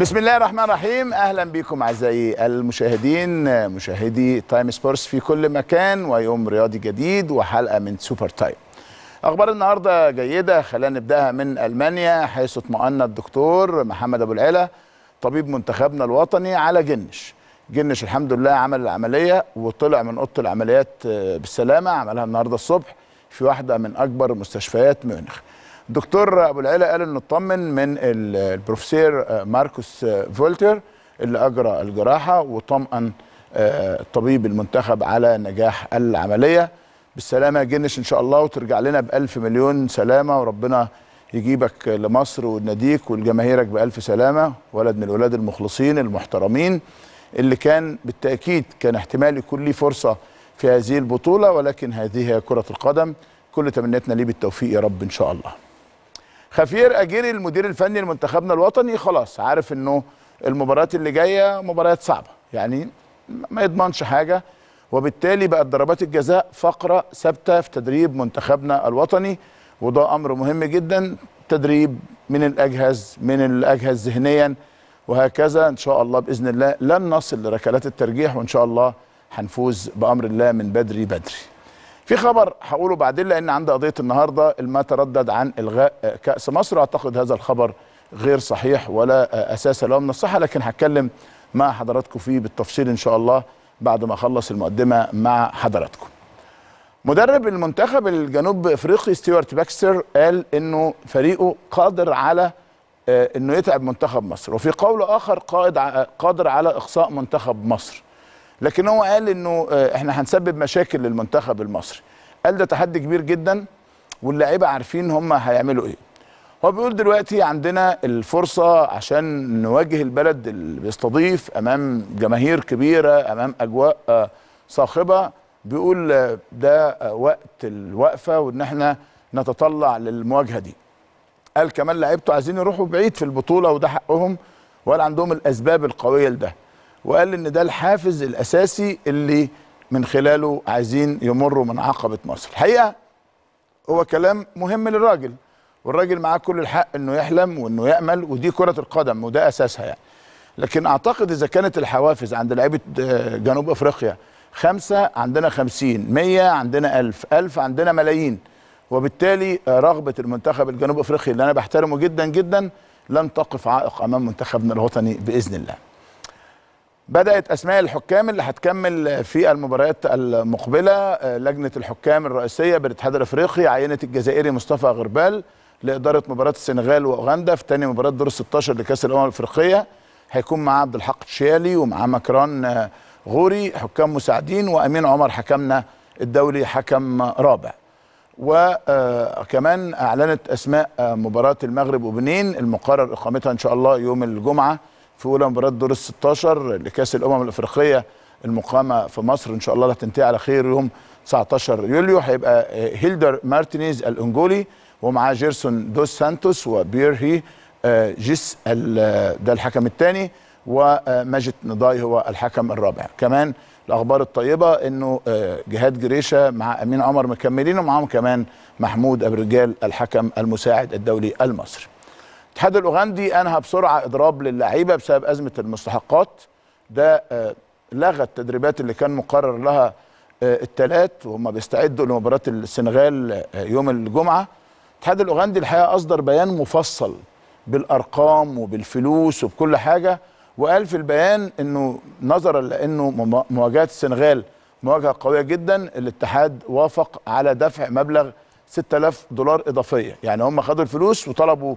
بسم الله الرحمن الرحيم. أهلا بكم أعزائي المشاهدين مشاهدي تايم سبورتس في كل مكان ويوم رياضي جديد وحلقة من سوبر تايم أخبار النهارده جيدة خلينا نبدأها من ألمانيا حيث اطمأن الدكتور محمد أبو العلا طبيب منتخبنا الوطني على جنش. جنش الحمد لله عمل العملية وطلع من أوضة العمليات بالسلامة عملها النهارده الصبح في واحدة من أكبر مستشفيات ميونخ. دكتور أبو العلا قال إنه اطمن من البروفيسور ماركوس فولتر اللي أجرى الجراحة وطمأن طبيب المنتخب على نجاح العملية. بالسلامة يا جنش إن شاء الله وترجع لنا بألف مليون سلامة وربنا يجيبك لمصر وناديك ولجماهيرك بألف سلامة. ولد من الولاد المخلصين المحترمين اللي كان بالتأكيد كان احتمال يكون ليه فرصة في هذه البطولة ولكن هذه هي كرة القدم. كل تمنياتنا ليه بالتوفيق يا رب إن شاء الله. خفير أجيري المدير الفني لمنتخبنا الوطني خلاص عارف إنه المباريات اللي جاية مباريات صعبة يعني ما يضمنش حاجة. وبالتالي بقت ضربات الجزاء فقرة ثابتة في تدريب منتخبنا الوطني وده أمر مهم جدا تدريب من الأجهز من الأجهز ذهنيا وهكذا إن شاء الله بإذن الله لن نصل لركلات الترجيح وإن شاء الله هنفوز بأمر الله من بدري بدري. في خبر هقوله بعدين لأن عندي قضية النهارده ما تردد عن إلغاء كأس مصر أعتقد هذا الخبر غير صحيح ولا أساس له من الصحة لكن هتكلم مع حضراتكم فيه بالتفصيل إن شاء الله بعد ما أخلص المقدمة مع حضراتكم. مدرب المنتخب الجنوب إفريقي ستيوارت باكستر قال إنه فريقه قادر على إنه يتعب منتخب مصر وفي قول آخر قائد قادر على إقصاء منتخب مصر. لكن هو قال إنه إحنا هنسبب مشاكل للمنتخب المصري. قال ده تحدي كبير جدا واللاعيبه عارفين هم هيعملوا إيه. هو بيقول دلوقتي عندنا الفرصة عشان نواجه البلد اللي بيستضيف أمام جماهير كبيرة أمام أجواء صاخبة. بيقول ده وقت الوقفة وإن إحنا نتطلع للمواجهة دي. قال كمان لعيبته عايزين يروحوا بعيد في البطولة وده حقهم ولا عندهم الأسباب القوية لده. وقال إن ده الحافز الأساسي اللي من خلاله عايزين يمروا من عقبة مصر. الحقيقة هو كلام مهم للراجل والراجل معاه كل الحق إنه يحلم وإنه يأمل ودي كرة القدم وده أساسها يعني. لكن أعتقد إذا كانت الحوافز عند لعيبة جنوب أفريقيا خمسة عندنا خمسين مية عندنا ألف ألف عندنا ملايين. وبالتالي رغبة المنتخب الجنوب أفريقي اللي أنا بحترمه جدا جدا لن تقف عائق أمام منتخبنا الوطني بإذن الله. بدأت أسماء الحكام اللي هتكمل في المباريات المقبلة لجنة الحكام الرئيسية بالاتحاد الأفريقي عينت الجزائري مصطفى غربال لإدارة مباراة السنغال وأوغندا في تاني مباراة دور ال 16 لكأس الأمم الأفريقية. هيكون معاه عبد الحق الشيالي ومعاه مكران غوري حكام مساعدين وأمين عمر حكمنا الدولي حكم رابع. وكمان أعلنت أسماء مباراة المغرب وبنين المقرر إقامتها إن شاء الله يوم الجمعة في اولى مباراه دور ال 16 لكأس الأمم الأفريقية المقامة في مصر. إن شاء الله هتنتهي على خير يوم 19 يوليو. هيبقى هيلدر مارتينيز الانجولي ومعاه جيرسون دوس سانتوس وبيرهي جيس ده الحكم الثاني وماجد نضاي هو الحكم الرابع. كمان الأخبار الطيبة إنه جهاد جريشة مع أمين عمر مكملين ومعاهم كمان محمود ابو رجال الحكم المساعد الدولي المصري. الاتحاد الأوغندي أنهى بسرعة إضراب للعيبة بسبب أزمة المستحقات. ده لغى التدريبات اللي كان مقرر لها الثلاث وهم بيستعدوا لمباراة السنغال يوم الجمعة. الاتحاد الأوغندي الحقيقة أصدر بيان مفصل بالأرقام وبالفلوس وبكل حاجة وقال في البيان إنه نظرا لأنه مواجهة السنغال مواجهة قوية جدا. الاتحاد وافق على دفع مبلغ 6000 دولار إضافية. يعني هم خدوا الفلوس وطلبوا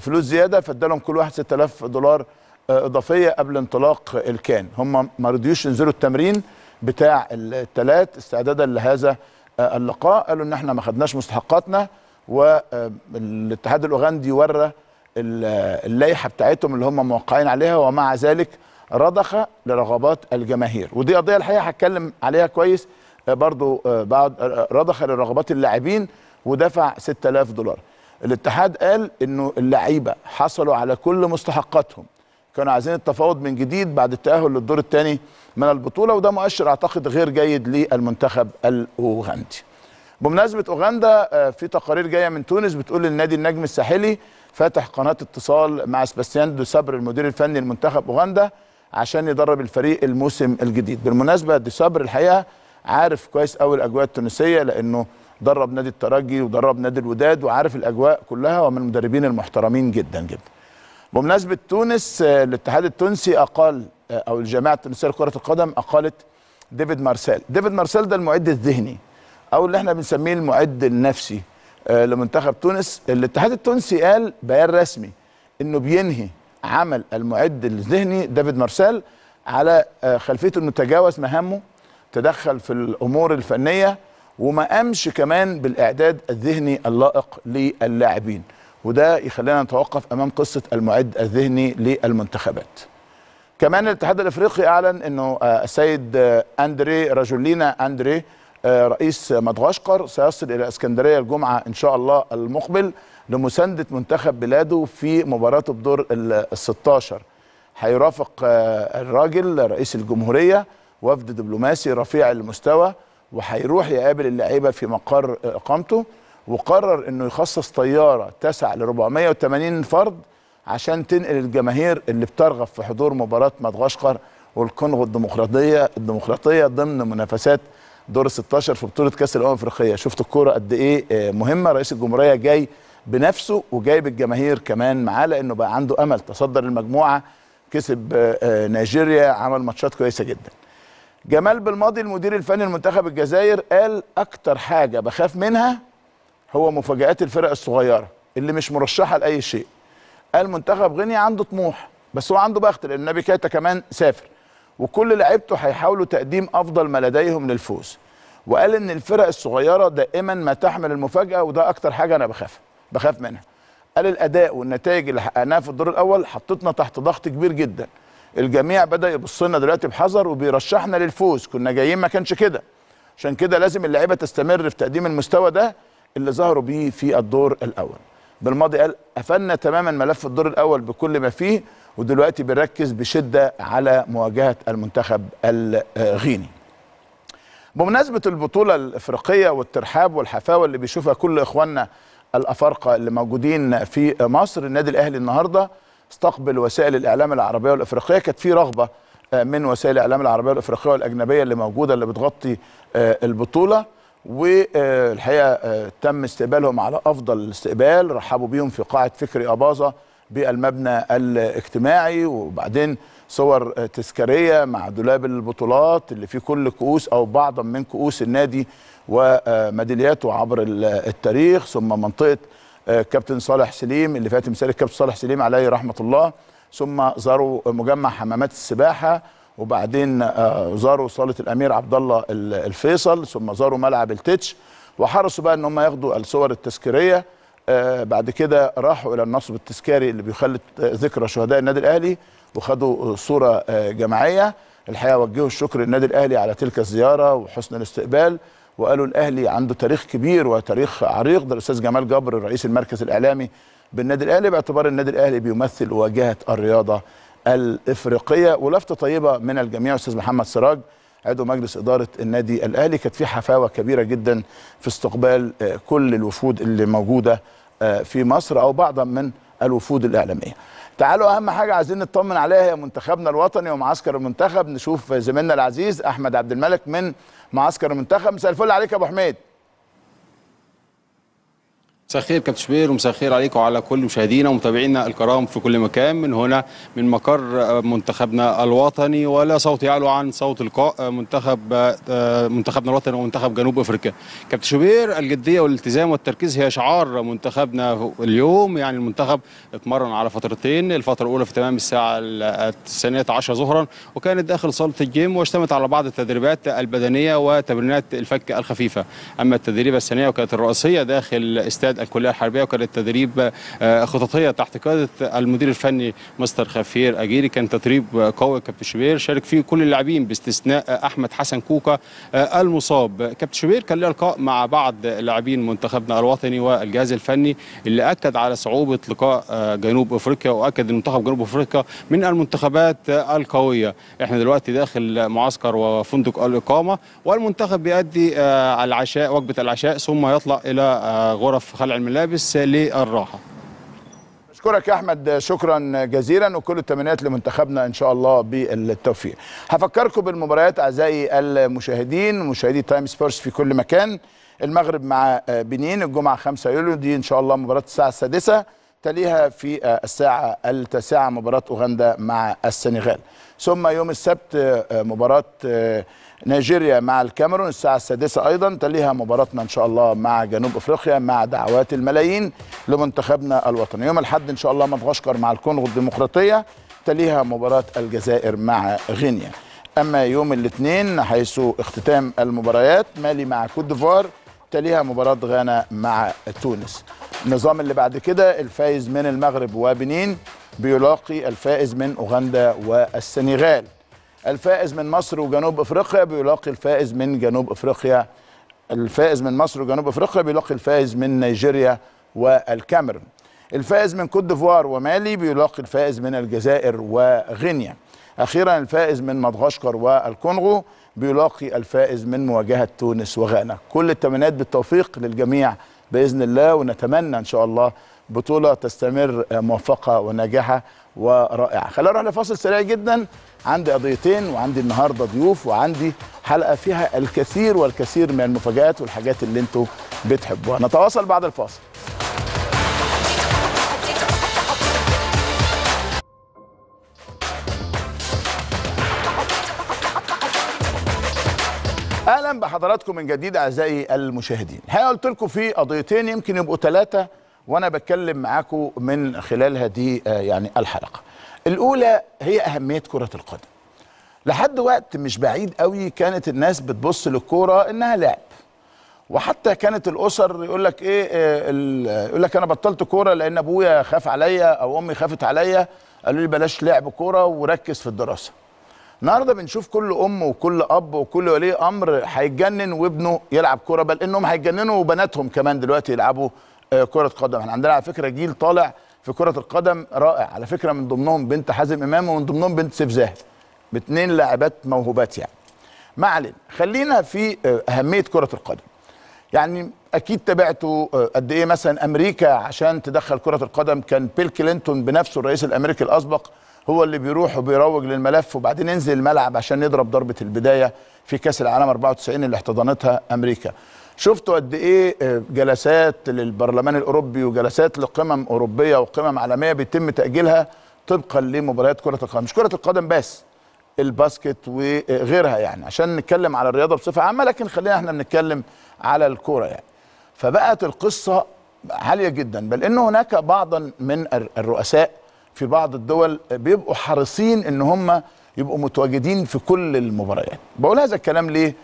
فلوس زيادة فادالهم كل واحد 6000 دولار إضافية قبل انطلاق الكان. هم ما رضيوش ينزلوا التمرين بتاع الثلاث استعدادا لهذا اللقاء. قالوا إن إحنا ما خدناش مستحقاتنا والاتحاد الأوغندي ورى اللائحة بتاعتهم اللي هم موقعين عليها ومع ذلك رضخ لرغبات الجماهير. ودي قضية الحقيقة هتكلم عليها كويس برضو بعد رضخ لرغبات اللاعبين ودفع 6000 دولار. الاتحاد قال إنه اللعيبة حصلوا على كل مستحقاتهم. كانوا عايزين التفاوض من جديد بعد التأهل للدور الثاني من البطولة وده مؤشر أعتقد غير جيد للمنتخب الأوغندي. بمناسبة أوغندا آه، في تقارير جاية من تونس بتقول النادي النجم الساحلي فاتح قناة اتصال مع سباستيان دو صبر المدير الفني لمنتخب أوغندا عشان يدرب الفريق الموسم الجديد. بالمناسبة دي صبر الحقيقة عارف كويس قوي الأجواء التونسية لأنه درب نادي الترجي ودرب نادي الوداد وعارف الأجواء كلها ومن المدربين المحترمين جدا جدا. بمناسبة تونس آه، الاتحاد التونسي أقال آه، أو الجامعة التونسية لكرة القدم أقالت ديفيد مارسيل. ديفيد مارسيل ده المعد الذهني أو اللي إحنا بنسميه المعد النفسي آه، لمنتخب تونس. الاتحاد التونسي قال بيان رسمي إنه بينهي عمل المعد الذهني ديفيد مارسيل على خلفيه إنه تجاوز مهامه تدخل في الأمور الفنية وما قامش كمان بالإعداد الذهني اللائق للاعبين. وده يخلينا نتوقف أمام قصة المعد الذهني للمنتخبات. كمان الاتحاد الإفريقي أعلن إنه آه، السيد آه، أندري راجولينا أندري آه، رئيس مدغشقر سيصل إلى إسكندرية الجمعة إن شاء الله المقبل لمساندة منتخب بلاده في مباراته بدور ال 16 هيرافق الراجل رئيس الجمهورية وفد دبلوماسي رفيع المستوى وهيروح يقابل اللعيبة في مقر إقامته وقرر إنه يخصص طيارة تسع ل 480 فرد عشان تنقل الجماهير اللي بترغب في حضور مباراة مدغشقر والكونغو الديمقراطيه الديمقراطية ضمن منافسات دور 16 في بطولة كأس الأمم الأفريقية. شفت الكورة قد إيه آه، مهمة. رئيس الجمهورية جاي بنفسه وجايب الجماهير كمان معاه لأنه بقى عنده أمل. تصدر المجموعة كسب آه، آه، نيجيريا عمل ماتشات كويسة جدا. جمال بالماضي المدير الفني لمنتخب الجزائر قال أكتر حاجة بخاف منها هو مفاجآت الفرق الصغيرة اللي مش مرشحة لأي شيء. قال منتخب غينيا عنده طموح بس هو عنده بخت لأن نبي كايتا كمان سافر. وكل لعيبته هيحاولوا تقديم أفضل ما لديهم للفوز. وقال إن الفرق الصغيرة دائما ما تحمل المفاجأة وده أكتر حاجة أنا بخاف بخاف منها. قال الأداء والنتائج اللي حققناها في الدور الأول حطتنا تحت ضغط كبير جدا. الجميع بدأ يبص لنا دلوقتي بحذر وبيرشحنا للفوز. كنا جايين ما كانش كده. عشان كده لازم اللعيبة تستمر في تقديم المستوى ده اللي ظهروا بيه في الدور الأول. بالماضي قال قفلنا تماما ملف الدور الأول بكل ما فيه ودلوقتي بنركز بشدة على مواجهة المنتخب الغيني. بمناسبة البطولة الإفريقية والترحاب والحفاوة اللي بيشوفها كل إخواننا الأفارقة اللي موجودين في مصر النادي الأهلي النهارده استقبل وسائل الإعلام العربية والإفريقية. كانت في رغبة آه، من وسائل الإعلام العربية والإفريقية والأجنبية اللي موجودة اللي بتغطي آه، البطولة. والحقيقة آه، تم استقبالهم على أفضل الاستقبال رحبوا بيهم في قاعة فكري إباظة بالمبنى الاجتماعي. وبعدين صور تذكارية مع دولاب البطولات اللي فيه كل كؤوس أو بعضا من كؤوس النادي وميدالياته عبر ال- التاريخ. ثم منطقة كابتن صالح سليم اللي فيها تمثال الكابتن صالح سليم عليه رحمة الله. ثم زاروا مجمع حمامات السباحة وبعدين آه، زاروا صالة الأمير عبد الله ال- الفيصل ثم زاروا ملعب التتش. وحرصوا بقى إن هم ياخدوا الصور التذكارية. آه، بعد كده راحوا إلى النصب التذكاري اللي بيخلد ذكرى شهداء النادي الأهلي وخدوا صورة آه، جماعية. الحقيقة وجهوا الشكر للنادي الأهلي على تلك الزيارة وحسن الاستقبال. وقالوا الأهلي عنده تاريخ كبير وتاريخ عريق ده الأستاذ جمال جبر رئيس المركز الإعلامي بالنادي الأهلي باعتبار النادي الأهلي بيمثل واجهة الرياضة الإفريقية. ولفته طيبة من الجميع أستاذ محمد سراج عضو مجلس إدارة النادي الأهلي. كانت في حفاوة كبيرة جدا في استقبال آه، كل الوفود اللي موجودة آه، في مصر أو بعضا من الوفود الإعلامية. تعالوا أهم حاجة عايزين نطمن عليها هي منتخبنا الوطني ومعسكر المنتخب. نشوف زميلنا العزيز أحمد عبد الملك من معسكر المنتخب مساء الفل عليك يا أبو حميد. مساء الخير كابتن شبير ومساء الخير عليكم وعلى كل مشاهدينا ومتابعينا الكرام في كل مكان من هنا من مقر منتخبنا الوطني ولا صوت يعلو عن صوت لقاء منتخب منتخبنا الوطني ومنتخب جنوب أفريقيا. كابتن شبير الجدية والالتزام والتركيز هي شعار منتخبنا اليوم يعني المنتخب اتمرن على فترتين الفترة الأولى في تمام الساعة الثانية عشر ظهرا وكانت داخل صالة الجيم واشتملت على بعض التدريبات البدنية وتمرينات الفك الخفيفة. أما التدريبة الثانية وكانت الرئيسية داخل استاد الكلية الحربية وكانت تدريب آه، خططية تحت قيادة المدير الفني مستر خفير أجيري. كان تدريب قوي كابتن شوبير. شارك فيه كل اللاعبين باستثناء أحمد حسن كوكا آه، المصاب. كابتن شوبير كان له لقاء مع بعض لاعبين منتخبنا الوطني والجهاز الفني اللي أكد على صعوبة لقاء آه، جنوب أفريقيا وأكد إن منتخب جنوب أفريقيا من المنتخبات القوية. إحنا دلوقتي داخل معسكر وفندق الإقامة والمنتخب بيؤدي العشاء وجبة العشاء ثم يطلع إلى غرف خلع الملابس للراحة. أشكرك يا أحمد شكرا جزيلا وكل التمنيات لمنتخبنا إن شاء الله بالتوفيق. هفكركم بالمباريات أعزائي المشاهدين مشاهدي تايم سبورتس في كل مكان. المغرب مع بنين الجمعة 5 يوليو دي إن شاء الله مباراة الساعة السادسة تليها في الساعة التاسعة مباراة أوغندا مع السنغال. ثم يوم السبت مباراة نيجيريا مع الكاميرون الساعة السادسة أيضا تليها مباراتنا إن شاء الله مع جنوب أفريقيا مع دعوات الملايين لمنتخبنا الوطني. يوم الأحد إن شاء الله مدغشقر مع الكونغو الديمقراطية تليها مباراة الجزائر مع غينيا. أما يوم الاثنين حيث اختتام المباريات مالي مع كوت ديفوار تليها مباراة غانا مع تونس. النظام اللي بعد كده الفائز من المغرب وبنين بيلاقي الفائز من أوغندا والسنغال. الفائز من مصر وجنوب افريقيا بيلاقي الفائز من جنوب افريقيا. الفائز من مصر وجنوب افريقيا بيلاقي الفائز من نيجيريا والكاميرون. الفائز من كوت ديفوار ومالي بيلاقي الفائز من الجزائر وغينيا. أخيرا الفائز من مدغشقر والكونغو بيلاقي الفائز من مواجهة تونس وغانا. كل التمنيات بالتوفيق للجميع بإذن الله ونتمنى إن شاء الله بطولة تستمر موفقة وناجحة. ورائعة. خلينا نروح لفاصل سريع جدا. عندي قضيتين وعندي النهارده ضيوف وعندي حلقة فيها الكثير والكثير من المفاجآت والحاجات اللي أنتوا بتحبوها. نتواصل بعد الفاصل. أهلا بحضراتكم من جديد أعزائي المشاهدين. الحقيقة قلت لكم في قضيتين يمكن يبقوا ثلاثة وأنا بتكلم معاكم من خلال هذه آه، يعني الحلقة. الأولى هي أهمية كرة القدم. لحد وقت مش بعيد قوي كانت الناس بتبص للكورة إنها لعب. وحتى كانت الأسر يقول لك إيه آه، ال- يقول لك أنا بطلت كورة لأن أبويا خاف عليا أو أمي خافت عليا. قالوا لي بلاش لعب كورة وركز في الدراسة. النهارده بنشوف كل أم وكل أب وكل ولي أمر هيتجنن وابنه يلعب كورة بل إنهم هيتجننوا وبناتهم كمان دلوقتي يلعبوا آه، كرة قدم. إحنا عندنا على فكرة جيل طالع في كرة القدم رائع. على فكرة من ضمنهم بنت حازم إمام ومن ضمنهم بنت سيف زاهد باثنين لاعبات موهوبات يعني. ما علينا خلينا في آه، أهمية كرة القدم. يعني أكيد تابعتوا آه، قد إيه مثلا أمريكا عشان تدخل كرة القدم كان بيل كلينتون بنفسه الرئيس الأمريكي الأسبق هو اللي بيروح وبيروج للملف وبعدين ينزل الملعب عشان يضرب ضربة البداية في كأس العالم 94 اللي احتضنتها أمريكا. شفتوا قد إيه آه، جلسات للبرلمان الأوروبي وجلسات لقمم أوروبية وقمم عالمية بيتم تأجيلها طبقا لمباريات كرة القدم. مش كرة القدم بس الباسكت وغيرها يعني عشان نتكلم على الرياضة بصفة عامة لكن خلينا إحنا بنتكلم على الكورة يعني. فبقت القصة عالية جدا بل إن هناك بعضا من الر- الرؤساء في بعض الدول بيبقوا حريصين إن هم يبقوا متواجدين في كل المباريات. بقول هذا الكلام ليه؟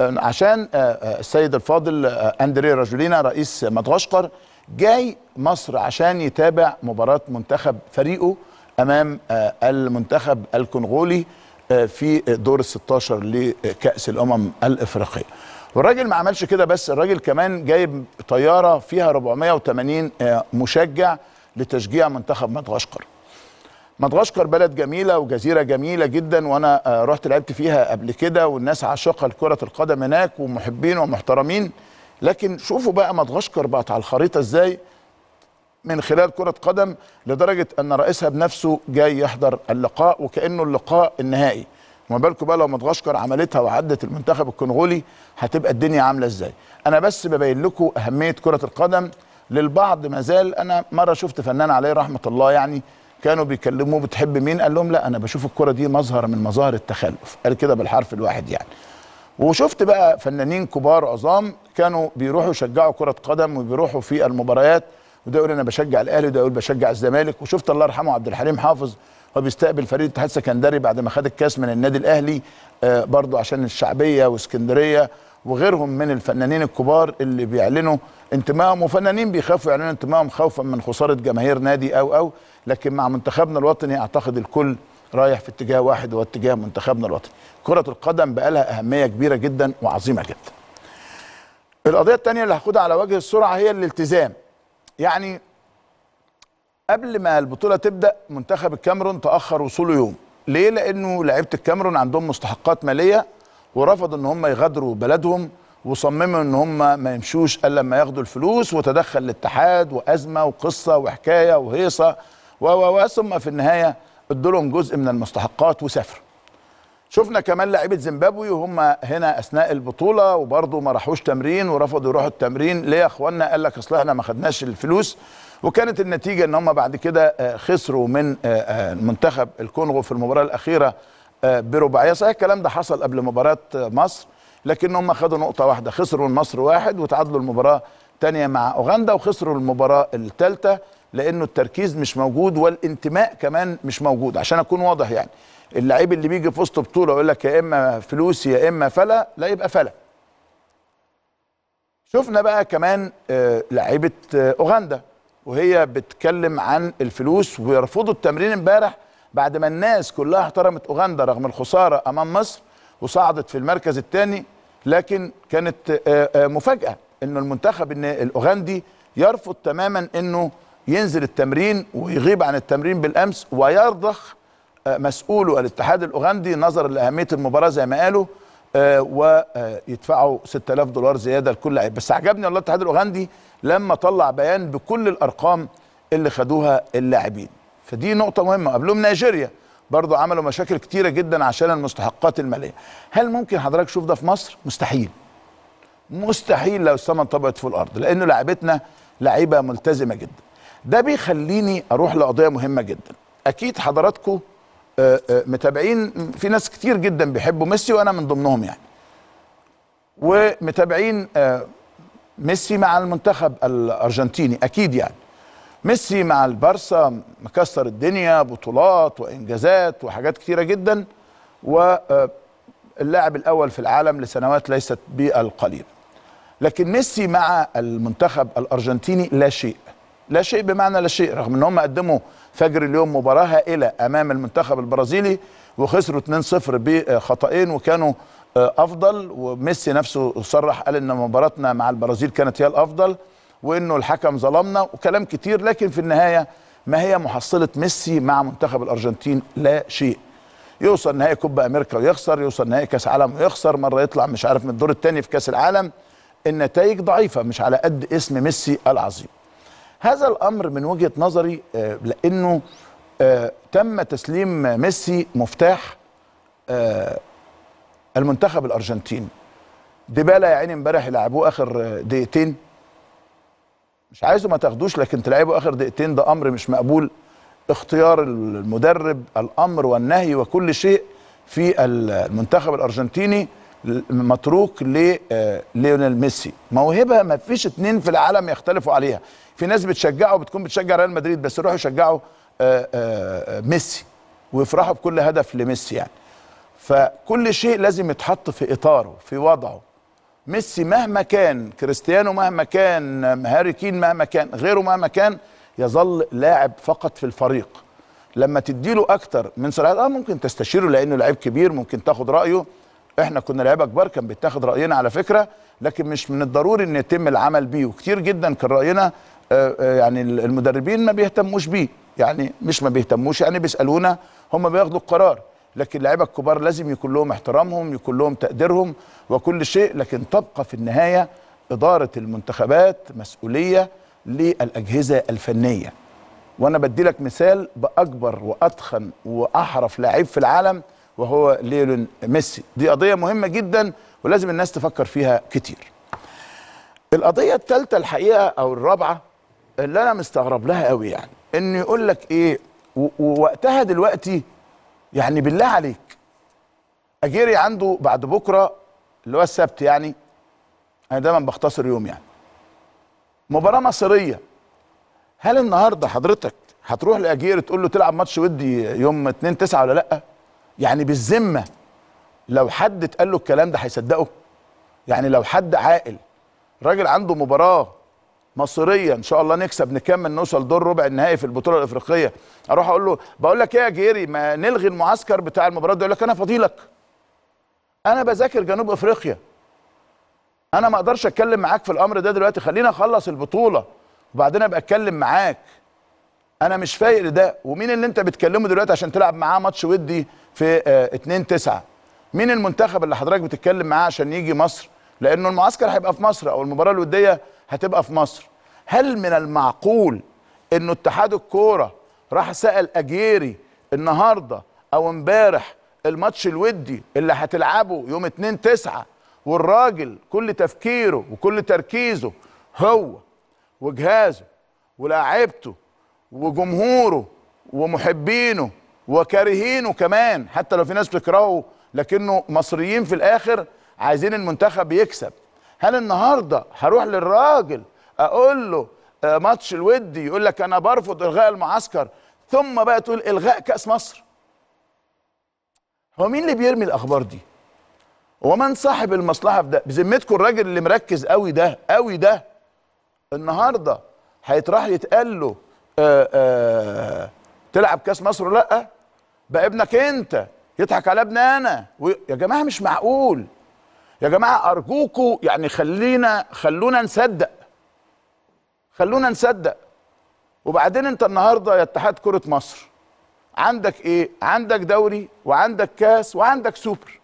عشان آه، آه، السيد الفاضل آه، اندري راجولينا رئيس مدغشقر جاي مصر عشان يتابع مباراة منتخب فريقه أمام المنتخب الكونغولي في دور ال 16 لكأس الأمم الإفريقية. والراجل ما عملش كده بس الراجل كمان جايب طيارة فيها 480 آه، مشجع لتشجيع منتخب مدغشقر. مدغشقر بلد جميلة وجزيرة جميلة جدا وأنا آه، رحت لعبت فيها قبل كده والناس عاشقة لكرة القدم هناك ومحبين ومحترمين. لكن شوفوا بقى مدغشقر بقت على الخريطة إزاي من خلال كرة قدم لدرجة أن رئيسها بنفسه جاي يحضر اللقاء وكأنه اللقاء النهائي. وما بالكم بقى لو مدغشقر عملتها وعدت المنتخب الكونغولي هتبقى الدنيا عاملة إزاي. أنا بس ببين لكم أهمية كرة القدم للبعض ما زال أنا مرة شفت فنان عليه رحمة الله يعني كانوا بيكلموه بتحب مين؟ قال لهم لا أنا بشوف الكرة دي مظهر من مظاهر التخلف. قال كده بالحرف الواحد يعني. وشفت بقى فنانين كبار عظام كانوا بيروحوا يشجعوا كرة قدم وبيروحوا في المباريات. وده يقول أنا بشجع الأهلي وده يقول بشجع الزمالك. وشفت الله يرحمه عبد الحليم حافظ هو بيستقبل فريق الاتحاد السكندري بعد ما خد الكاس من النادي الأهلي آه برضه عشان الشعبية واسكندرية وغيرهم من الفنانين الكبار اللي بيعلنوا انتمائهم. وفنانين بيخافوا يعلنوا انتمائهم خوفا من خسارة جماهير نادي أو أو. لكن مع منتخبنا الوطني أعتقد الكل رايح في اتجاه واحد هو اتجاه منتخبنا الوطني. كرة القدم بقى لها أهمية كبيرة جدا وعظيمة جدا. القضية الثانية اللي هاخدها على وجه السرعة هي الالتزام. يعني قبل ما البطولة تبدأ منتخب الكاميرون تأخر وصوله يوم ليه لأنه لعيبة الكاميرون عندهم مستحقات مالية ورفضوا إن هم يغادروا بلدهم وصمموا إن هم ما يمشوش إلا لما ياخدوا الفلوس وتدخل الاتحاد وأزمة وقصة وحكاية وهيصة و و ثم في النهاية ادوا لهم جزء من المستحقات وسافروا. شفنا كمان لعيبة زيمبابوي وهم هنا أثناء البطولة وبرضه ما راحوش تمرين ورفضوا يروحوا التمرين. ليه يا إخوانا؟ قال لك أصل إحنا ما خدناش الفلوس. وكانت النتيجة إن هم بعد كده خسروا من منتخب الكونغو في المباراة الأخيرة برباعية. صحيح الكلام ده حصل قبل مباراة مصر لكن هم خدوا نقطة واحدة خسروا من مصر واحد وتعادلوا المباراة الثانية مع أوغندا وخسروا المباراة الثالثه لأنه التركيز مش موجود والانتماء كمان مش موجود عشان أكون واضح يعني. اللعيب اللي بيجي في وسط بطولة يقول لك يا إما فلوس يا إما فلا لا يبقى فلا. شفنا بقى كمان لعيبة أوغندا وهي بتتكلم عن الفلوس ويرفضوا التمرين امبارح بعد ما الناس كلها احترمت أوغندا رغم الخسارة أمام مصر وصعدت في المركز الثاني لكن كانت مفاجأة إنه المنتخب الأوغندي يرفض تماما إنه ينزل التمرين ويغيب عن التمرين بالأمس ويرضخ مسؤوله الاتحاد الأوغندي نظرا لأهمية المباراة زي ما قالوا ويدفعوا 6000 دولار زيادة لكل لعيب. بس عجبني والله الاتحاد الأوغندي لما طلع بيان بكل الأرقام اللي خدوها اللاعبين. فدي نقطة مهمة. قبلهم نيجيريا برضو عملوا مشاكل كتيرة جدا عشان المستحقات المالية. هل ممكن حضرتك تشوف ده في مصر؟ مستحيل. مستحيل لو السما انطبقت في الأرض لأنه لعيبتنا لعيبة ملتزمة جدا. ده بيخليني أروح لقضية مهمة جدا. أكيد حضراتكم متابعين في ناس كتير جدا بيحبوا ميسي وأنا من ضمنهم يعني. ومتابعين ميسي مع المنتخب الأرجنتيني أكيد يعني. ميسي مع البارسا مكسر الدنيا بطولات وإنجازات وحاجات كتيرة جدا. واللاعب الأول في العالم لسنوات ليست بالقليل. لكن ميسي مع المنتخب الأرجنتيني لا شيء. لا شيء بمعنى لا شيء رغم إن هم قدموا فجر اليوم مباراة هائلة أمام المنتخب البرازيلي وخسروا 2-0 بخطأين وكانوا أفضل وميسي نفسه صرح قال إن مباراتنا مع البرازيل كانت هي الأفضل وإنه الحكم ظلمنا وكلام كتير لكن في النهاية ما هي محصلة ميسي مع منتخب الأرجنتين؟ لا شيء. يوصل نهائي كوبا أمريكا ويخسر يوصل نهائي كأس عالم ويخسر مرة يطلع مش عارف من الدور الثاني في كأس العالم. النتائج ضعيفة مش على قد اسم ميسي العظيم. هذا الأمر من وجهة نظري آه لأنه آه تم تسليم ميسي مفتاح آه المنتخب الأرجنتيني. ديبالا يا عيني امبارح يلعبوه آخر دقيقتين. مش عايزه ما تاخدوش لكن تلعبوا آخر دقيقتين ده أمر مش مقبول. اختيار المدرب الأمر والنهي وكل شيء في المنتخب الأرجنتيني. متروك لليونيل ميسي. موهبة ما فيش اتنين في العالم يختلفوا عليها. في ناس بتشجعه بتكون بتشجع ريال مدريد بس يروحوا يشجعوا ميسي. ويفرحوا بكل هدف لميسي يعني. فكل شيء لازم يتحط في إطاره في وضعه. ميسي مهما كان كريستيانو مهما كان هاري كين مهما كان غيره مهما كان يظل لاعب فقط في الفريق. لما تديله أكتر من صلاحيات آه ممكن تستشيره لأنه لعيب كبير ممكن تاخد رأيه. إحنا كنا لعيبة كبار كان بيتاخد رأينا على فكرة لكن مش من الضروري إن يتم العمل بيه. وكتير جدا كان رأينا آه آه يعني المدربين ما بيهتموش بيه. يعني مش ما بيهتموش يعني بيسألونا هم بياخدوا القرار. لكن اللعيبة الكبار لازم يكون لهم احترامهم يكون لهم تقديرهم وكل شيء. لكن تبقى في النهاية إدارة المنتخبات مسؤولية للأجهزة الفنية. وأنا بدي لك مثال بأكبر وأتخن وأحرف لاعب في العالم وهو ليونيل ميسي. دي قضية مهمة جدا ولازم الناس تفكر فيها كتير. القضية الثالثه الحقيقة أو الرابعة اللي أنا مستغرب لها قوي يعني انه يقول لك إيه ووقتها دلوقتي يعني بالله عليك أجيري عنده بعد بكرة اللي هو السبت يعني أنا دايما بختصر يوم يعني. مباراة مصيرية. هل النهارده حضرتك هتروح لأجيري تقول له تلعب ماتش ودي يوم 2 9 ولا لأ؟ يعني بالذمة لو حد اتقال له الكلام ده هيصدقه؟ يعني لو حد عاقل راجل عنده مباراة مصيرية إن شاء الله نكسب نكمل نوصل دور ربع النهائي في البطولة الإفريقية أروح أقول له بقول لك إيه يا جيري ما نلغي المعسكر بتاع المباراة ده يقول لك أنا فضيلك. أنا بذاكر جنوب إفريقيا. أنا ما أقدرش أتكلم معاك في الأمر ده دلوقتي خلينا أخلص البطولة وبعدين أبقى أتكلم معاك. أنا مش فايق لده. ومين اللي انت بتكلمه دلوقتي عشان تلعب معاه ماتش ودي في آه 2 9 مين المنتخب اللي حضرتك بتتكلم معاه عشان يجي مصر؟ لأنه المعسكر هيبقى في مصر أو المباراه الوديه هتبقى في مصر. هل من المعقول انه اتحاد الكوره راح سأل أجيري النهارده أو امبارح الماتش الودي اللي هتلعبه يوم 2 9 والراجل كل تفكيره وكل تركيزه هو وجهازه ولاعيبته وجمهوره ومحبينه وكارهينه كمان حتى لو في ناس بتكرهه لكنه مصريين في الآخر عايزين المنتخب يكسب. هل النهارده هروح للراجل أقول له آه، ماتش الودي يقول لك أنا برفض إلغاء المعسكر ثم بقى تقول إلغاء كأس مصر؟ هو مين اللي بيرمي الأخبار دي؟ ومن صاحب المصلحة في ده؟ بذمتكم الراجل اللي مركز قوي ده قوي ده النهارده هيتراح يتقال له آآ آآ تلعب كاس مصر لأ؟ بقى ابنك انت يضحك على ابني أنا. يا جماعة مش معقول. يا جماعة أرجوكوا يعني خلينا خلونا نصدق. خلونا نصدق. وبعدين انت النهارده يا اتحاد كرة مصر عندك إيه؟ عندك دوري وعندك كاس وعندك سوبر.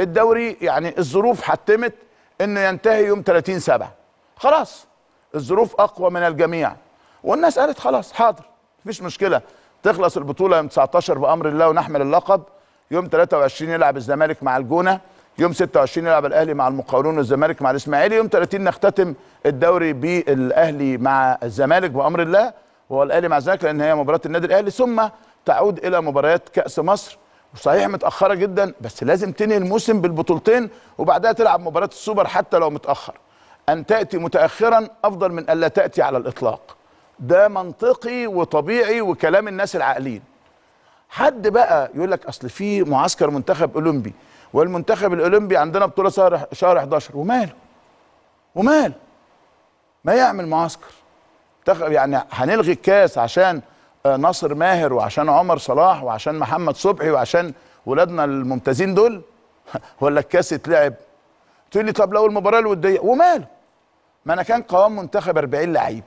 الدوري يعني الظروف حتمت إنه ينتهي يوم 30 7 خلاص الظروف أقوى من الجميع. والناس قالت خلاص حاضر مفيش مشكلة. تخلص البطولة يوم 19 بأمر الله ونحمل اللقب. يوم 23 يلعب الزمالك مع الجونة. يوم 26 يلعب الأهلي مع المقاولون والزمالك مع الإسماعيلي. يوم 30 نختتم الدوري بالأهلي مع الزمالك بأمر الله. وهو الأهلي مع الزمالك لأن هي مباراة النادي الأهلي. ثم تعود إلى مباريات كأس مصر. وصحيح متأخرة جدا بس لازم تنهي الموسم بالبطولتين وبعدها تلعب مباراة السوبر حتى لو متأخر. أن تأتي متاخرا أفضل من الا تأتي على الإطلاق. ده منطقي وطبيعي وكلام الناس العاقلين. حد بقى يقول لك أصل في معسكر منتخب أولمبي والمنتخب الأولمبي عندنا بطولة شهر شهر 11 وماله؟ ومال ما يعمل معسكر. يعني هنلغي الكاس عشان آه، ناصر ماهر وعشان عمر صلاح وعشان محمد صبحي وعشان ولادنا الممتازين دول؟ ولا الكاس يتلعب؟ تقول لي طب لو المباراة الودية وماله؟ ما أنا كان قوام منتخب 40 لعيب.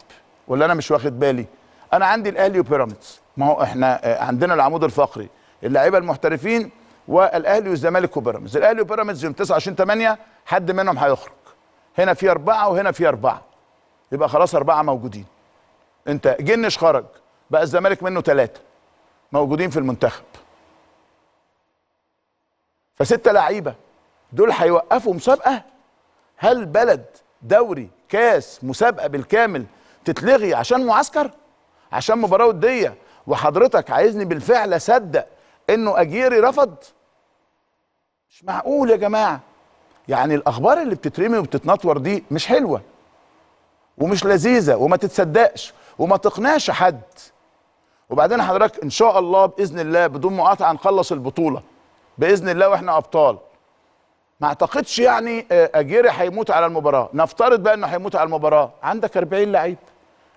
ولا أنا مش واخد بالي. أنا عندي الأهلي وبيراميدز. ما هو إحنا آه، عندنا العمود الفقري. اللعيبة المحترفين والأهلي والزمالك وبيراميدز. الأهلي وبيراميدز يوم 29 8 حد منهم هيخرج. هنا في أربعة وهنا في أربعة. يبقى خلاص أربعة موجودين. أنت جنش خرج بقى الزمالك منه ثلاثة موجودين في المنتخب. فستة لعيبة. دول هيوقفوا مسابقة؟ هل بلد دوري كاس مسابقة بالكامل تتلغي عشان معسكر؟ عشان مباراة ودية وحضرتك عايزني بالفعل أصدق إنه أجيري رفض؟ مش معقول يا جماعة. يعني الأخبار اللي بتترمي وبتتنطور دي مش حلوة ومش لذيذة وما تتصدقش وما تقنعش حد. وبعدين حضرتك إن شاء الله بإذن الله بدون مقاطعة نخلص البطولة. بإذن الله وإحنا أبطال. ما أعتقدش يعني آه، أجيري هيموت على المباراة. نفترض بقى إنه هيموت على المباراة. عندك 40 لعيب.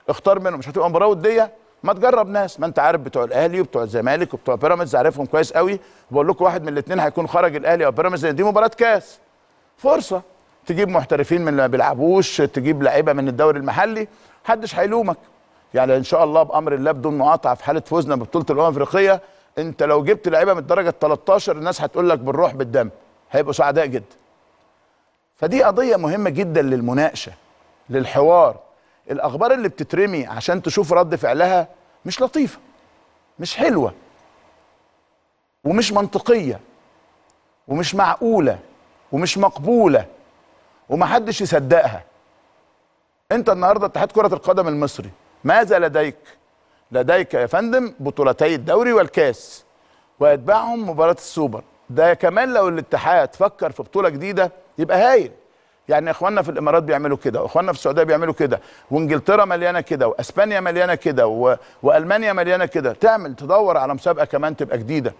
اختار منهم مش هتبقى مباراة ودية. ما تجرب ناس. ما انت عارف بتوع الأهلي وبتوع الزمالك وبتوع بيراميدز عارفهم كويس قوي. بقول لكم واحد من الاثنين هيكون خرج الأهلي أو بيراميدز دي مباراة كاس. فرصة. تجيب محترفين من اللي ما بيلعبوش تجيب لعيبة من الدوري المحلي. محدش هيلومك. يعني إن شاء الله بأمر الله بدون مقاطعة في حالة فوزنا ببطولة الأمم الأفريقية أنت لو جبت لعيبة من الدرجة ال 13 الناس هتقول لك بالروح بالدم. هيبقوا سعداء جدا. فدي قضية مهمة جدا للمناقشة للحوار. الأخبار اللي بتترمي عشان تشوف رد فعلها مش لطيفة مش حلوة ومش منطقية ومش معقولة ومش مقبولة ومحدش يصدقها. انت النهارده اتحاد كرة القدم المصري ماذا لديك؟ لديك يا فندم بطولتي الدوري والكاس ويتبعهم مباراة السوبر. ده كمان لو الاتحاد فكر في بطولة جديدة يبقى هايل. يعني إخواننا في الإمارات بيعملوا كده وإخواننا في السعودية بيعملوا كده وإنجلترا مليانة كده وإسبانيا مليانة كده و... وألمانيا مليانة كده. تعمل تدور على مسابقة كمان تبقى جديدة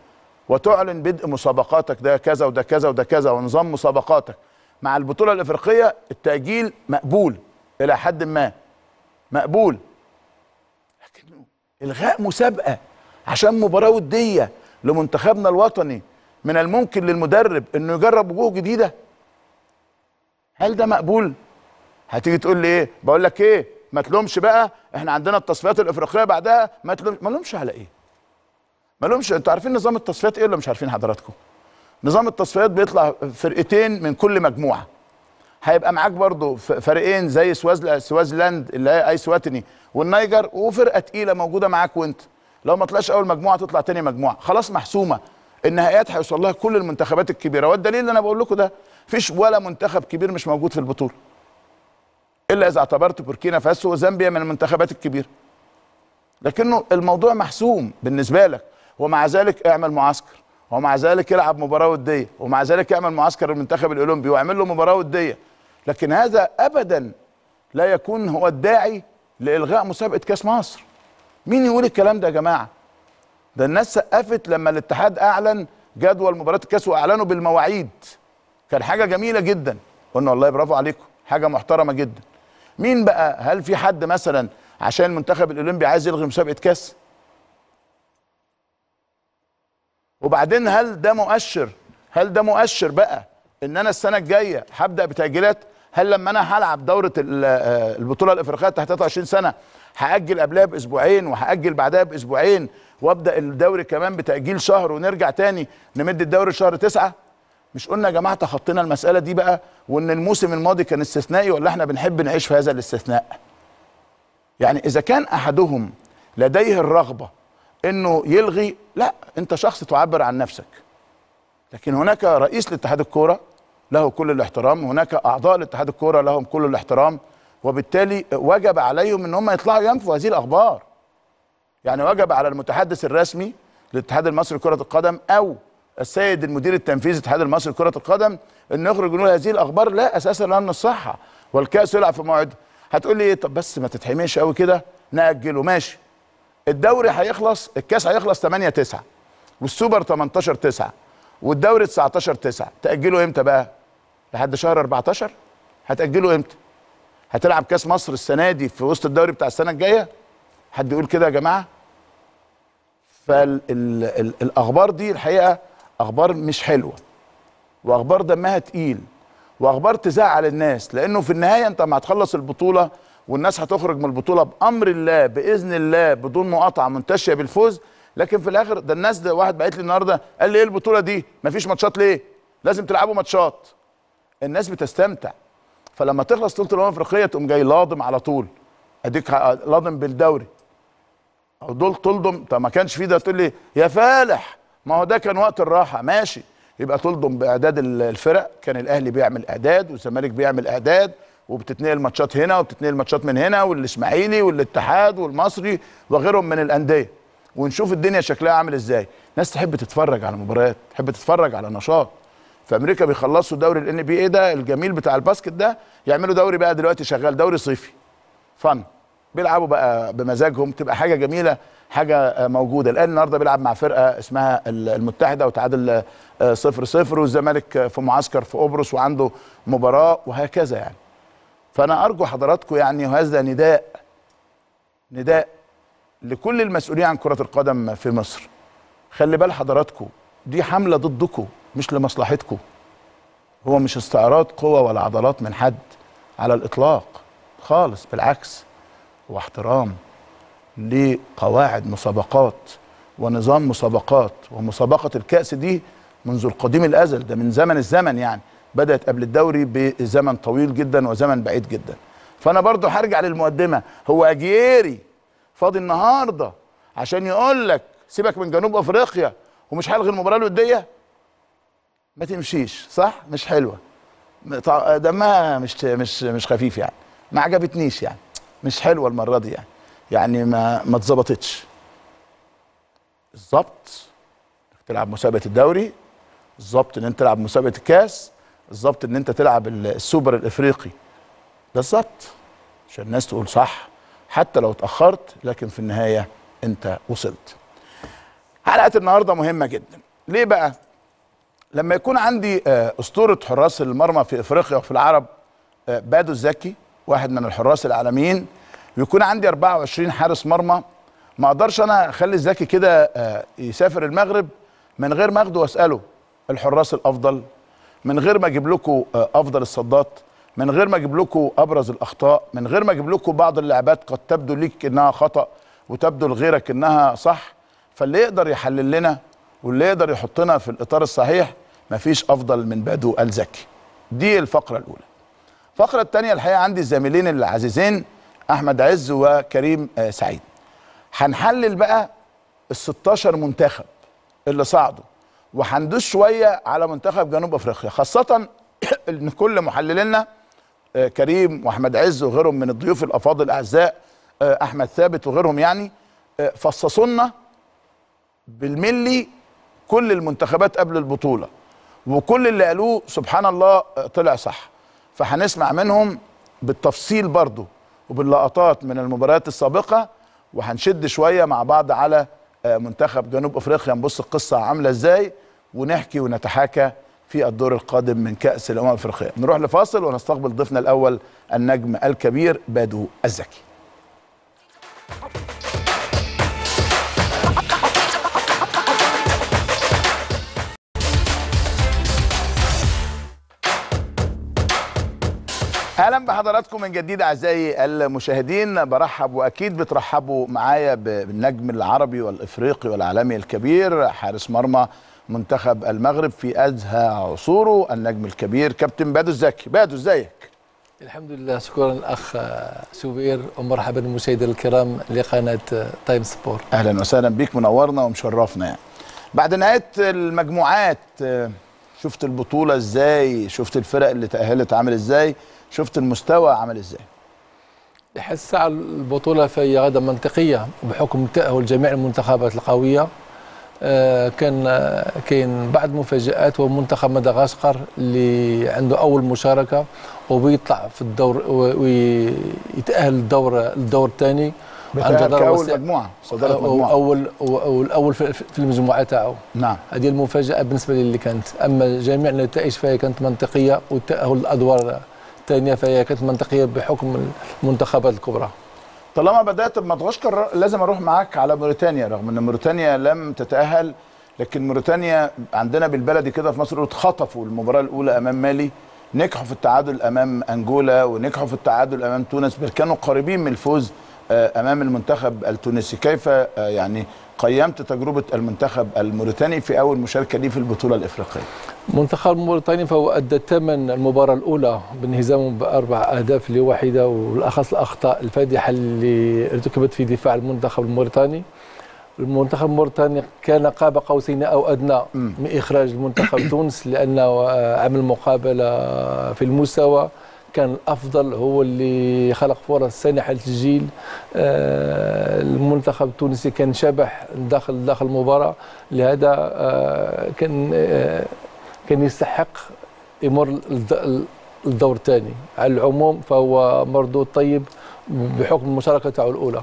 وتعلن بدء مسابقاتك ده كذا وده كذا وده كذا ونظام مسابقاتك. مع البطولة الإفريقية التأجيل مقبول إلى حد ما مقبول. لكن إلغاء مسابقة عشان مباراة ودية لمنتخبنا الوطني من الممكن للمدرب إنه يجرب وجوه جديدة هل ده مقبول؟ هتيجي تقول لي إيه؟ بقول لك إيه؟ ما تلومش بقى. إحنا عندنا التصفيات الإفريقية بعدها ما تلومش ما لومش على إيه؟ ما لومش. أنتوا عارفين نظام التصفيات إيه ولا مش عارفين حضراتكم؟ نظام التصفيات بيطلع فرقتين من كل مجموعة. هيبقى معاك برضو فريقين زي سواز سوازلاند اللي هي اي سواتني والنيجر وفرقة تقيلة موجودة معاك وأنت. لو ما طلعش أول مجموعة تطلع تاني مجموعة. خلاص محسومة. النهائيات هيوصل لها كل المنتخبات الكبيرة. والدليل اللي أنا بقول لكم ده فيش ولا منتخب كبير مش موجود في البطولة. إلا إذا اعتبرت بوركينا فاسو وزامبيا من المنتخبات الكبيرة. لكنه الموضوع محسوم بالنسبة لك. ومع ذلك اعمل معسكر. ومع ذلك العب مباراة ودية. ومع ذلك اعمل معسكر المنتخب الأولمبي. واعمل له مباراة ودية. لكن هذا ابدا لا يكون هو الداعي لإلغاء مسابقة كأس مصر. مين يقول الكلام ده يا جماعة؟ ده الناس سقفت لما الاتحاد أعلن جدول مباراة الكأس وأعلنوا بالمواعيد. كان حاجة جميلة جدا. قلنا والله برافو عليكم حاجة محترمة جدا. مين بقى؟ هل في حد مثلا عشان المنتخب الأولمبي عايز يلغي مسابقة كأس؟ وبعدين هل ده مؤشر؟ هل ده مؤشر بقى إن أنا السنة الجاية هبدأ بتأجيلات؟ هل لما أنا هلعب دورة آه، البطولة الإفريقية تحت 23 سنة هأجل قبلها بأسبوعين وهأجل بعدها بأسبوعين وأبدأ الدوري كمان بتأجيل شهر ونرجع تاني نمد الدوري شهر تسعة؟ مش قلنا يا جماعة تخطينا المسألة دي بقى وإن الموسم الماضي كان استثنائي ولا إحنا بنحب نعيش في هذا الاستثناء؟ يعني إذا كان أحدهم لديه الرغبة إنه يلغي لا أنت شخص تعبر عن نفسك. لكن هناك رئيس لاتحاد الكورة له كل الاحترام هناك أعضاء لاتحاد الكورة لهم كل الاحترام وبالتالي وجب عليهم إن هم يطلعوا ينفوا هذه الأخبار. يعني وجب على المتحدث الرسمي للاتحاد المصري لكرة القدم أو السيد المدير التنفيذي للاتحاد المصري لكرة القدم إن يخرج يقول هذه الأخبار لا أساسا لها من الصحه والكأس يلعب في موعده هتقول لي إيه؟ طب بس ما تتحميش قوي كده. نأجله. ماشي. الدوري هيخلص الكأس هيخلص 8 9 والسوبر 18 9 والدوري 19 9 تأجله إمتى بقى؟ لحد شهر 14 هتأجله إمتى؟ هتلعب كأس مصر السنة دي في وسط الدوري بتاع السنة الجاية؟ حد يقول كده يا جماعة؟ فالاخبار دي الحقيقة أخبار مش حلوة وأخبار دمها تقيل وأخبار تزعل الناس لأنه في النهاية أنت ما هتخلص البطولة والناس هتخرج من البطولة بأمر الله بإذن الله بدون مقاطعة منتشيه بالفوز لكن في الآخر ده الناس ده واحد بعت لي النهارده قال لي إيه البطولة دي؟ مفيش ماتشات ليه؟ لازم تلعبوا ماتشات. الناس بتستمتع. فلما تخلص بطولة الأمم الأفريقية تقوم جاي لاضم على طول. أديك لاضم بالدوري. أو دول تلضم طب ما كانش فيه ده. تقول لي يا فالح! ما هو ده كان وقت الراحة ماشي. يبقى تلضم بإعداد ال- الفرق. كان الأهلي بيعمل إعداد والزمالك بيعمل إعداد وبتتنقل ماتشات هنا وبتتنقل ماتشات من هنا والإسماعيلي والاتحاد والمصري وغيرهم من الأندية. ونشوف الدنيا شكلها عامل إزاي. ناس تحب تتفرج على مباريات تحب تتفرج على نشاط. في أمريكا بيخلصوا دوري الان بي ده الجميل بتاع الباسكت ده يعملوا دوري بقى دلوقتي شغال دوري صيفي. فن. بيلعبوا بقى بمزاجهم تبقى حاجة جميلة. حاجة آه، موجودة. الآن النهارده بيلعب مع فرقة اسمها ال- المتحدة وتعادل آه، صفر صفر والزمالك في معسكر في قبرص وعنده مباراة وهكذا يعني. فأنا أرجو حضراتكم يعني وهذا نداء نداء لكل المسؤولين عن كرة القدم في مصر. خلي بال حضراتكم دي حملة ضدكم مش لمصلحتكم. هو مش استعراض قوة ولا عضلات من حد على الإطلاق خالص بالعكس هو احترام. لقواعد مسابقات ونظام مسابقات ومسابقة الكأس دي منذ القديم الأزل ده من زمن الزمن يعني بدأت قبل الدوري بزمن طويل جدا وزمن بعيد جدا. فأنا برضو هرجع للمقدمة هو أجيري فاضي النهاردة عشان يقول لك سيبك من جنوب أفريقيا ومش هلغي المباراة الودية؟ ما تمشيش صح؟ مش حلوة. دمها مش مش مش خفيف يعني. ما عجبتنيش يعني. مش حلوة المرة دي يعني. يعني ما ما اتظبطتش الظبط تلعب مسابقة الدوري الظبط إن أنت تلعب مسابقة الكاس الظبط إن أنت تلعب ال- السوبر الإفريقي. ده الظبط عشان الناس تقول صح حتى لو اتأخرت لكن في النهاية أنت وصلت. حلقة النهارده مهمة جدا. ليه بقى؟ لما يكون عندي آه، أسطورة حراس المرمى في إفريقيا وفي العرب آه، بادو الزكي واحد من الحراس العالميين ويكون عندي 24 حارس مرمى. ما أقدرش أنا أخلي الزكي كده آه، يسافر المغرب من غير ما أخده وأسأله الحراس الأفضل من غير ما أجيب لكم آه، أفضل الصدات من غير ما أجيب لكم أبرز الأخطاء من غير ما أجيب لكم بعض اللعبات قد تبدو ليك إنها خطأ وتبدو لغيرك إنها صح. فاللي يقدر يحلل لنا واللي يقدر يحطنا في الإطار الصحيح مفيش أفضل من بادو الزكي دي الفقرة الأولى. الفقرة الثانية الحقيقة عندي الزميلين العزيزين أحمد عز وكريم آه، سعيد. هنحلل بقى ال 16 منتخب اللي صعدوا وهندوس شوية على منتخب جنوب أفريقيا خاصة إن كل محللينا آه، كريم وأحمد عز وغيرهم من الضيوف الأفاضل الاعزاء آه، أحمد ثابت وغيرهم يعني فصصوا لنا بالملي كل المنتخبات قبل البطولة وكل اللي قالوه سبحان الله طلع صح. فهنسمع منهم بالتفصيل برضو وباللقطات من المباريات السابقة وهنشد شوية مع بعض على آه، منتخب جنوب أفريقيا نبص القصة عاملة إزاي ونحكي ونتحاكى في الدور القادم من كأس الأمم الأفريقية. نروح لفاصل ونستقبل ضيفنا الأول النجم الكبير بادو الزكي. أهلا بحضراتكم من جديد اعزائي المشاهدين. برحب واكيد بترحبوا معايا بالنجم العربي والافريقي والعالمي الكبير حارس مرمى منتخب المغرب في أزهى عصوره النجم الكبير كابتن بادو الزكي. بادو ازيك؟ الحمد لله شكرا أخ شوبير ومرحبا بالمشاهدين الكرام لقناة تايم سبور أهلا وسهلا بيك منورنا ومشرفنا. يعني بعد نهاية المجموعات شفت البطولة إزاي؟ شفت الفرق اللي تأهلت عامل إزاي؟ شفت المستوى عامل إزاي؟ يحس على البطولة فهي جدا منطقية بحكم تأهل جميع المنتخبات القوية. آه، كان آه، كاين بعض المفاجات ومنتخب مدغشقر اللي عنده أول مشاركة وبيطلع في الدور ويتأهل الدور الدور الثاني بتاعك اول مجموعة صدارة مجموعة. أول اول في في المجموعة تاعو. نعم. هذه المفاجأة بالنسبة لي اللي كانت. أما جميع النتائج فهي كانت منطقية والتأهل الأدوار الثانية فهي كانت منطقية بحكم المنتخبات الكبرى. طالما بدأت بمدغشقر لازم أروح معاك على موريتانيا رغم إن موريتانيا لم تتأهل لكن موريتانيا عندنا بالبلدي كده في مصر اتخطفوا المباراة الأولى أمام مالي. نجحوا في التعادل أمام أنجولا ونجحوا في التعادل أمام تونس بل كانوا قريبين من الفوز آه، أمام المنتخب التونسي. كيف آه، يعني قيمت تجربة المنتخب الموريتاني في أول مشاركة ليه في البطولة الإفريقية؟ منتخب موريتانيا فهو أدى ثمن المباراة الأولى بانهزامه بأربع أهداف لواحدة والأخص الأخطاء الفادحة اللي ارتكبت في دفاع المنتخب الموريتاني. المنتخب الموريتاني كان قاب قوسين أو أدنى من إخراج المنتخب تونس لأنه آه، عمل مقابلة في المستوى. كان الأفضل هو اللي خلق فرص سانحه للتسجيل آه، المنتخب التونسي كان شبح داخل داخل المباراة. لهذا آه، كان آه، كان يستحق يمر الد- الدور الثاني. على العموم فهو مردود طيب بحكم المشاركة تاعو الأولى.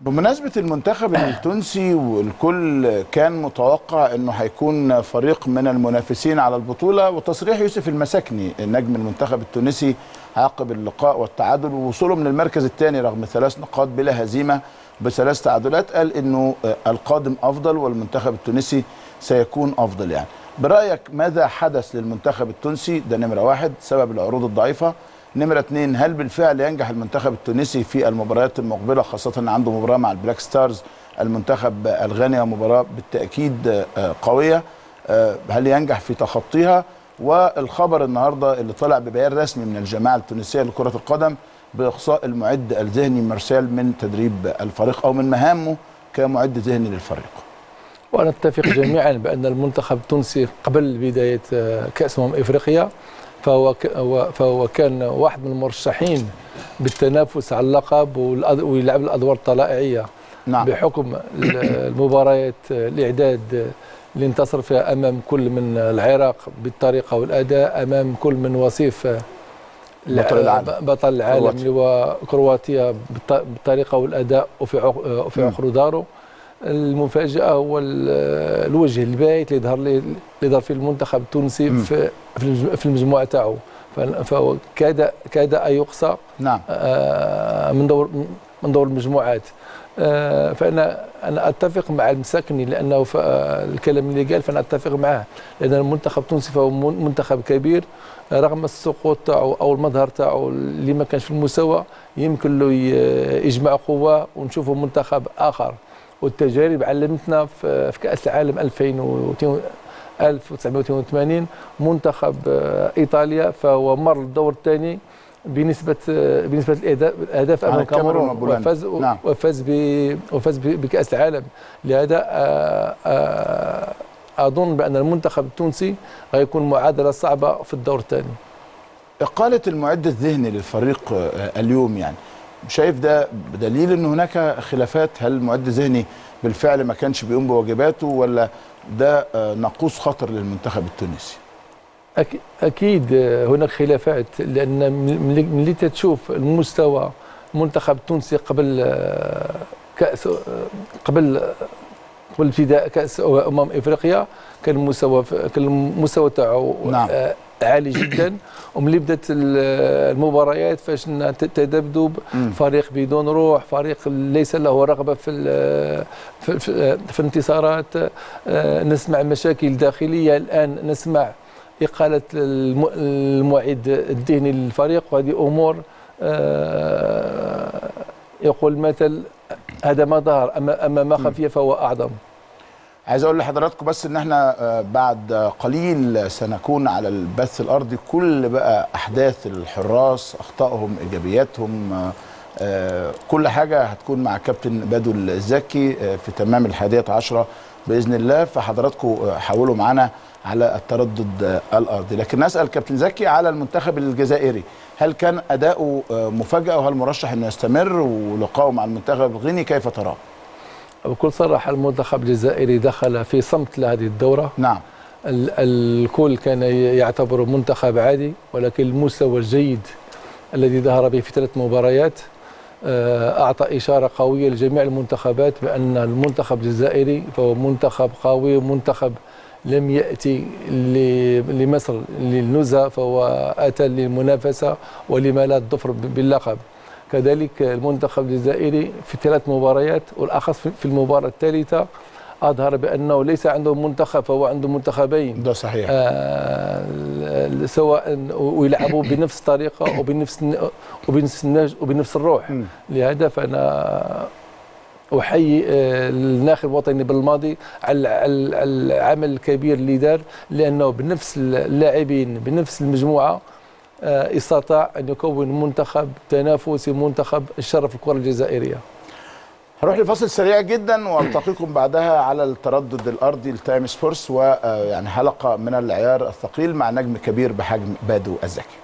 بمناسبة المنتخب التونسي والكل كان متوقع إنه هيكون فريق من المنافسين على البطولة وتصريح يوسف المساكني نجم المنتخب التونسي عقب اللقاء والتعادل ووصوله من المركز الثاني رغم ثلاث نقاط بلا هزيمة بثلاث تعادلات قال إنه القادم أفضل والمنتخب التونسي سيكون أفضل يعني. برأيك ماذا حدث للمنتخب التونسي؟ ده نمرة واحد. سبب العروض الضعيفة نمرة اتنين هل بالفعل ينجح المنتخب التونسي في المباريات المقبلة خاصة ان عنده مباراة مع ال Black Stars؟ المنتخب الغاني مباراة بالتأكيد آه، قوية. آه، هل ينجح في تخطيها؟ والخبر النهاردة اللي طلع ببيان رسمي من الجامعة التونسية لكرة القدم بإقصاء المعد الذهني مارسيال من تدريب الفريق أو من مهامه كمعد ذهني للفريق. ونتفق جميعا بأن المنتخب التونسي قبل بداية آه، كأس أمم إفريقيا فهو فهو كان واحد من المرشحين بالتنافس على اللقب ويلعب الأدوار الطلائعية نعم بحكم ال- المباريات الإعداد اللي انتصر فيها أمام كل من العراق بالطريقة والأداء أمام كل من وصيف بطل العالم. بطل العالم. اللي هو كرواتيا بالط- بالطريقة والأداء وفي وفي مم. عقر داره المفاجأة هو ال- الوجه الباهت اللي ظهر لي اللي ظهر فيه المنتخب التونسي. في في المجموعة تاعو. فهو كاد كاد أن يقصى نعم. آه، من دور من دور المجموعات. آه، فأنا أنا أتفق مع المساكني لأنه آه، الكلام اللي قال فأنا أتفق معه لأن المنتخب التونسي فهو من- منتخب كبير رغم السقوط تاعو أو المظهر تاعو اللي ما كانش في المستوى يمكن له يجمع قوة ونشوفه منتخب آخر. والتجارب علمتنا في في كأس العالم 2000 1982 منتخب آه، إيطاليا فهو مر الدور الثاني بنسبة آه، بنسبة الأهداف عن امام الكاميرون. وفاز نعم. وفاز ب وفاز بكأس العالم لهذا آه، آه، أظن بأن المنتخب التونسي غيكون معادلة صعبة في الدور الثاني إقالة المعد الذهني للفريق آه، اليوم يعني شايف ده بدليل إن هناك خلافات هل المعد الذهني بالفعل ما كانش بيقوم بواجباته ولا ده آه، ناقوس خطر للمنتخب التونسي أكيد آه، هناك خلافات لأن اللي تشوف المستوى المنتخب التونسي قبل آه، كأس قبل قبل ابتداء كأس أمم إفريقيا كان المستوى كان المستوى تاعو نعم. عالي جدا. وملي بدأت ال- المباريات فاش تذبذب. فريق بدون روح فريق ليس له رغبة في في, الانتصارات آه، نسمع مشاكل داخلية. الآن نسمع إقالة الم- المعد الذهني للفريق. وهذه أمور آه، يقول المثل هذا ما ظهر اما أما ما خفي فهو أعظم. عايز أقول لحضراتكم بس إن إحنا آه، بعد قليل سنكون على البث الأرضي كل بقى أحداث الحراس أخطائهم إيجابياتهم آه، آه، كل حاجة هتكون مع كابتن بدو الزكي في تمام الحادية عشرة بإذن الله. فحضراتكم حاولوا معانا على التردد الأرضي. لكن نسأل كابتن زكي على المنتخب الجزائري هل كان أداؤه مفاجأة وهل مرشح إنه يستمر؟ ولقائه مع المنتخب الغيني كيف تراه؟ بكل صراحة المنتخب الجزائري دخل في صمت لهذه الدورة. نعم. ال- الكل كان يعتبره منتخب عادي ولكن المستوى الجيد الذي ظهر به في ثلاث مباريات آه، أعطى إشارة قوية لجميع المنتخبات بأن المنتخب الجزائري فهو منتخب قوي ومنتخب لم يأتي لمصر للنزهة فهو أتى للمنافسة ولما لا الظفر باللقب. كذلك المنتخب الجزائري في ثلاث مباريات والأخص في- المباراة الثالثة أظهر بأنه ليس عنده منتخب فهو عنده منتخبين. ده صحيح. آه، سواء ويلعبوا بنفس الطريقة وبنفس وبنفس وبنفس الروح. لهذا فأنا أحيي آه، الناخب الوطني بالماضي على العمل الكبير اللي دار لأنه بنفس اللاعبين بنفس المجموعة استطاع أن يكون منتخب تنافسي منتخب يشرف الكرة الجزائرية. هروح لفاصل سريع جدا وألتقيكم بعدها على التردد الأرضي لتايم سبورتس ويعني حلقة من العيار الثقيل مع نجم كبير بحجم بادو الزكي.